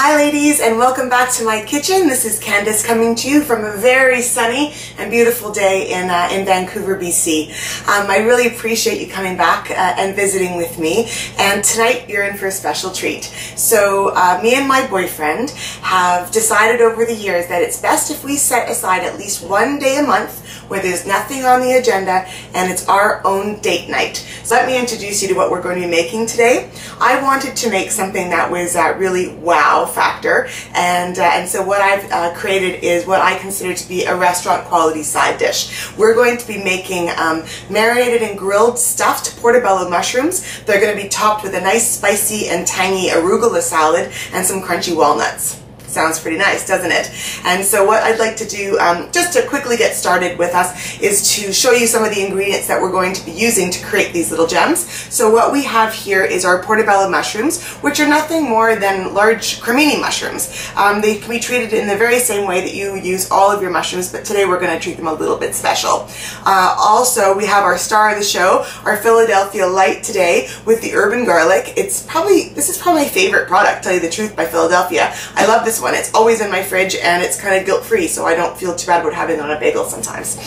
Hi ladies and welcome back to my kitchen. This is Candice coming to you from a very sunny and beautiful day in, uh, in Vancouver, BC. Um, I really appreciate you coming back uh, and visiting with me and tonight you're in for a special treat. So uh, me and my boyfriend have decided over the years that it's best if we set aside at least one day a month where there's nothing on the agenda and it's our own date night. So let me introduce you to what we're going to be making today. I wanted to make something that was uh, really wow factor and, uh, and so what I've uh, created is what I consider to be a restaurant quality side dish. We're going to be making um, marinated and grilled stuffed portobello mushrooms. They're going to be topped with a nice spicy and tangy arugula salad and some crunchy walnuts. Sounds pretty nice, doesn't it? And so what I'd like to do, um, just to quickly get started with us, is to show you some of the ingredients that we're going to be using to create these little gems. So what we have here is our portobello mushrooms, which are nothing more than large cremini mushrooms. Um, they can be treated in the very same way that you use all of your mushrooms, but today we're going to treat them a little bit special. Uh, also, we have our star of the show, our Philadelphia Light today with the herb and garlic. It's probably, this is probably my favorite product, tell you the truth, by Philadelphia. I love this one. It's always in my fridge and it's kind of guilt-free, so I don't feel too bad about having it on a bagel sometimes.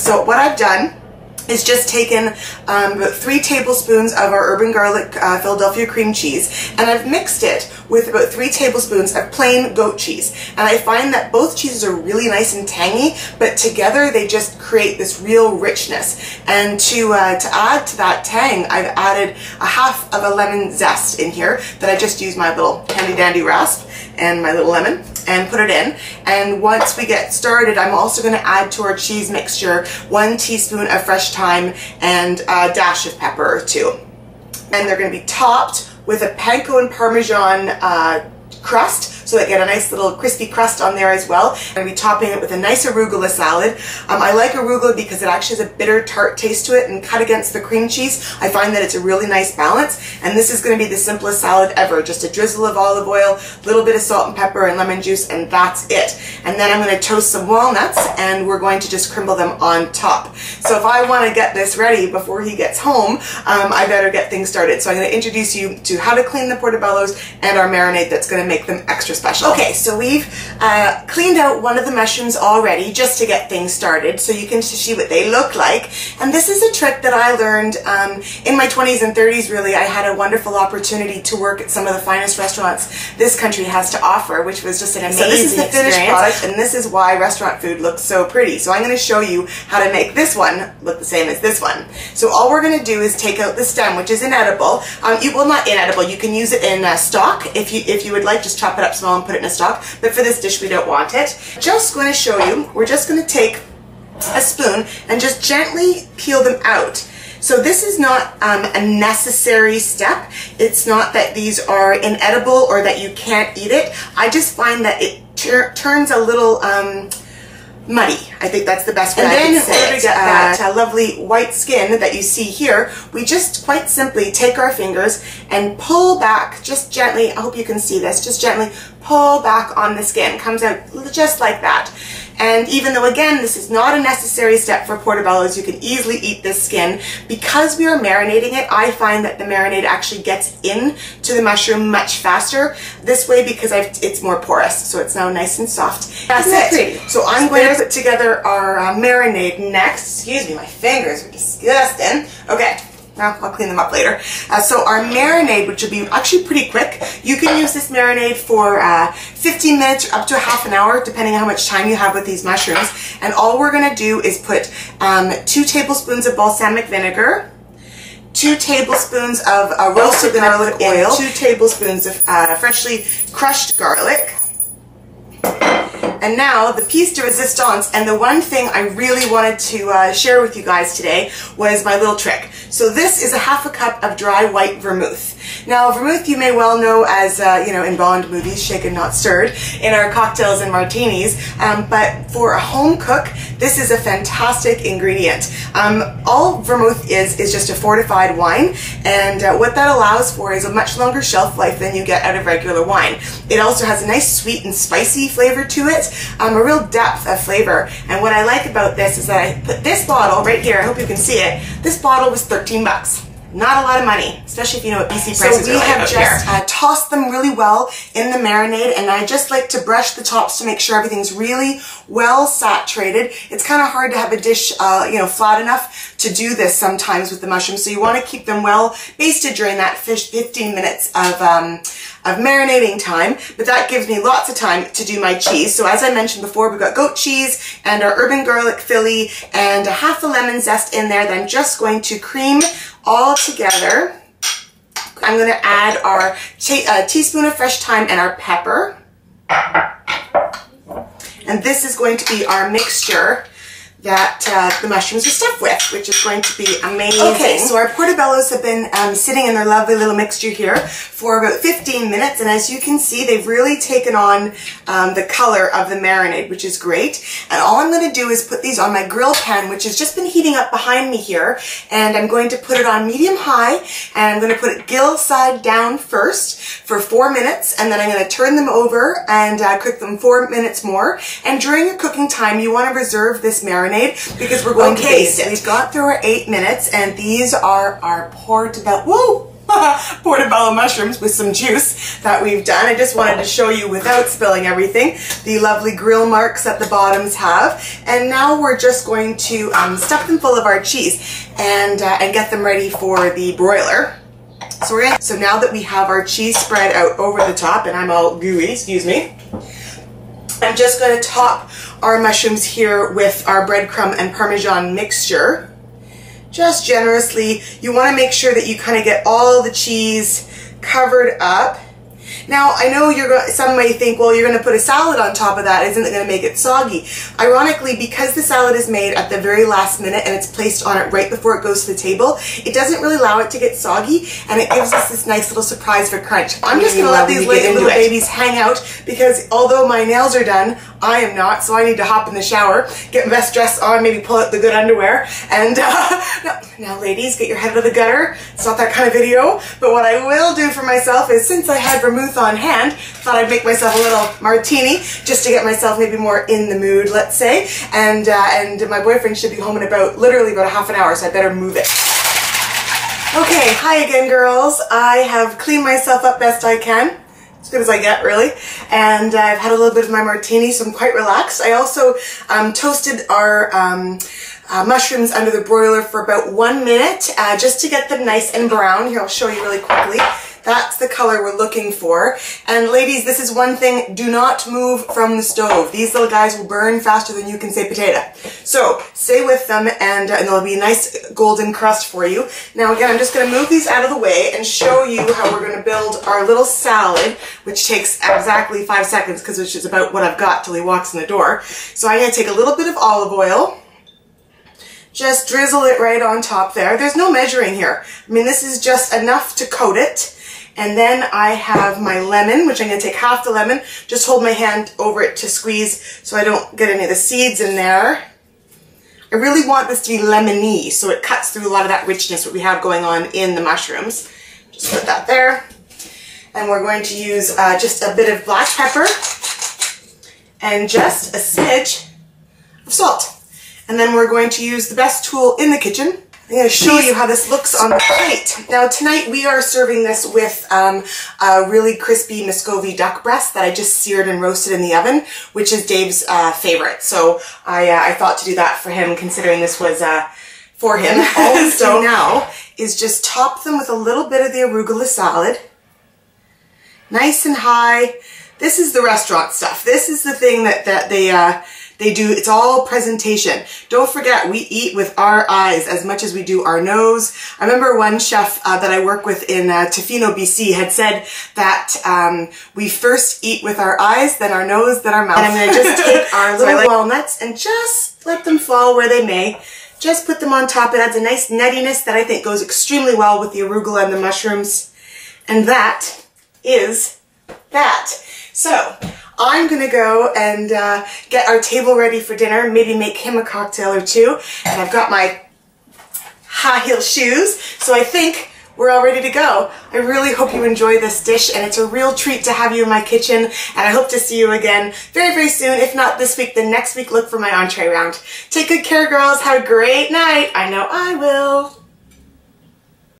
So what I've done is just taken um, about three tablespoons of our herb and garlic uh, Philadelphia cream cheese and I've mixed it with about three tablespoons of plain goat cheese. And I find that both cheeses are really nice and tangy but together they just create this real richness. And to uh, to add to that tang I've added a half of a lemon zest in here that I just used my little handy dandy rasp and my little lemon and put it in. And once we get started, I'm also going to add to our cheese mixture one teaspoon of fresh thyme and a dash of pepper or two. And they're going to be topped with a panko and parmesan uh, crust so that get a nice little crispy crust on there as well. I'm going to be topping it with a nice arugula salad. Um, I like arugula because it actually has a bitter tart taste to it and cut against the cream cheese. I find that it's a really nice balance and this is going to be the simplest salad ever. Just a drizzle of olive oil, a little bit of salt and pepper and lemon juice and that's it. And then I'm going to toast some walnuts and we're going to just crumble them on top. So if I want to get this ready before he gets home, um, I better get things started. So I'm going to introduce you to how to clean the portobellos and our marinade that's going to make them extra special. Okay, so we've uh, cleaned out one of the mushrooms already just to get things started so you can see what they look like. And this is a trick that I learned um, in my 20s and 30s really. I had a wonderful opportunity to work at some of the finest restaurants this country has to offer, which was just an amazing So this is the finished experience. product and this is why restaurant food looks so pretty. So I'm going to show you how to make this one look the same as this one. So all we're going to do is take out the stem, which is inedible. Um, you, well, not inedible. You can use it in uh, stock if you if you would like. Just chop it up small and put it in a stock, but for this dish we don't want it. Just going to show you, we're just going to take a spoon and just gently peel them out. So this is not um, a necessary step. It's not that these are inedible or that you can't eat it. I just find that it turns a little um, muddy. I think that's the best way and I then in order to get uh, that uh, lovely white skin that you see here, we just quite simply take our fingers and pull back just gently. I hope you can see this. Just gently pull back on the skin. Comes out just like that. And even though, again, this is not a necessary step for portobellos, you can easily eat this skin. Because we are marinating it, I find that the marinade actually gets in to the mushroom much faster this way because I've, it's more porous, so it's now nice and soft. That's it. So I'm going to put together our uh, marinade next. Excuse me, my fingers are disgusting. Okay. Well, I'll clean them up later. Uh, so our marinade, which will be actually pretty quick, you can use this marinade for uh, 15 minutes or up to a half an hour, depending on how much time you have with these mushrooms. And all we're going to do is put um, two tablespoons of balsamic vinegar, two tablespoons of uh, roasted garlic oil, two tablespoons of uh, freshly crushed garlic, and now the piece de resistance, and the one thing I really wanted to uh, share with you guys today was my little trick. So this is a half a cup of dry white vermouth. Now, vermouth you may well know as, uh, you know, in Bond movies, shaken not stirred, in our cocktails and martinis, um, but for a home cook, this is a fantastic ingredient. Um, all vermouth is, is just a fortified wine, and uh, what that allows for is a much longer shelf life than you get out of regular wine. It also has a nice sweet and spicy flavor to it, um, a real depth of flavor, and what I like about this is that I put this bottle right here, I hope you can see it, this bottle was 13 bucks. Not a lot of money, especially if you know what BC prices so we are like have just uh, toss them really well in the marinade and I just like to brush the tops to make sure everything's really well saturated. It's kind of hard to have a dish, uh, you know, flat enough to do this sometimes with the mushrooms. So you want to keep them well basted during that 15 minutes of, um, of marinating time, but that gives me lots of time to do my cheese. So as I mentioned before, we've got goat cheese and our herb and garlic Philly and a half a lemon zest in there that I'm just going to cream all together. I'm going to add our uh, teaspoon of fresh thyme and our pepper. And this is going to be our mixture that uh, the mushrooms are stuffed with, which is going to be amazing. Okay, so our portobellos have been um, sitting in their lovely little mixture here for about 15 minutes, and as you can see, they've really taken on um, the color of the marinade, which is great. And all I'm going to do is put these on my grill pan, which has just been heating up behind me here, and I'm going to put it on medium high, and I'm going to put it gill side down first for four minutes, and then I'm going to turn them over and uh, cook them four minutes more. And during your cooking time, you want to reserve this marinade because we're going okay, to baste it. We've got through our eight minutes and these are our portobello, whoa! portobello mushrooms with some juice that we've done. I just wanted to show you without spilling everything the lovely grill marks that the bottoms have. And now we're just going to um, stuff them full of our cheese and, uh, and get them ready for the broiler. So we're gonna, so now that we have our cheese spread out over the top and I'm all gooey, excuse me, I'm just going to top our mushrooms here with our breadcrumb and parmesan mixture. Just generously, you want to make sure that you kind of get all the cheese covered up now, I know you're some may think, well, you're going to put a salad on top of that. Isn't it going to make it soggy? Ironically, because the salad is made at the very last minute and it's placed on it right before it goes to the table, it doesn't really allow it to get soggy and it gives us this nice little surprise for crunch. I'm just going to let these little, babies hang out because although my nails are done, I am not, so I need to hop in the shower, get my best dress on, maybe pull out the good underwear, and uh, now, now ladies, get your head out of the gutter. It's not that kind of video, but what I will do for myself is since I had vermouth on hand. Thought I'd make myself a little martini just to get myself maybe more in the mood, let's say. And, uh, and my boyfriend should be home in about, literally about a half an hour, so I better move it. Okay, hi again girls. I have cleaned myself up best I can as good as I get, really. And uh, I've had a little bit of my martini, so I'm quite relaxed. I also um, toasted our um, uh, mushrooms under the broiler for about one minute, uh, just to get them nice and brown. Here, I'll show you really quickly. That's the color we're looking for. And ladies, this is one thing, do not move from the stove. These little guys will burn faster than you can say potato. So stay with them and, uh, and there'll be a nice golden crust for you. Now again, I'm just gonna move these out of the way and show you how we're gonna build our little salad, which takes exactly five seconds because which is about what I've got till he walks in the door. So I'm gonna take a little bit of olive oil, just drizzle it right on top there. There's no measuring here. I mean, this is just enough to coat it. And then I have my lemon, which I'm going to take half the lemon, just hold my hand over it to squeeze so I don't get any of the seeds in there. I really want this to be lemony, so it cuts through a lot of that richness that we have going on in the mushrooms. Just put that there. And we're going to use uh, just a bit of black pepper and just a smidge of salt. And then we're going to use the best tool in the kitchen, I'm going to show you how this looks on the plate. Now tonight we are serving this with um, a really crispy Muscovy duck breast that I just seared and roasted in the oven, which is Dave's uh, favorite. So I, uh, I thought to do that for him considering this was uh, for him. All so now is just top them with a little bit of the arugula salad. Nice and high. This is the restaurant stuff. This is the thing that, that they uh, they do, it's all presentation. Don't forget, we eat with our eyes as much as we do our nose. I remember one chef uh, that I work with in uh, Tofino, BC had said that um, we first eat with our eyes, then our nose, then our mouth. And I'm gonna just take our little like walnuts and just let them fall where they may. Just put them on top. It adds a nice nuttiness that I think goes extremely well with the arugula and the mushrooms. And that is that. So, I'm gonna go and uh, get our table ready for dinner, maybe make him a cocktail or two. And I've got my high heel shoes, so I think we're all ready to go. I really hope you enjoy this dish and it's a real treat to have you in my kitchen and I hope to see you again very, very soon. If not this week, then next week look for my entree round. Take good care, girls. Have a great night. I know I will.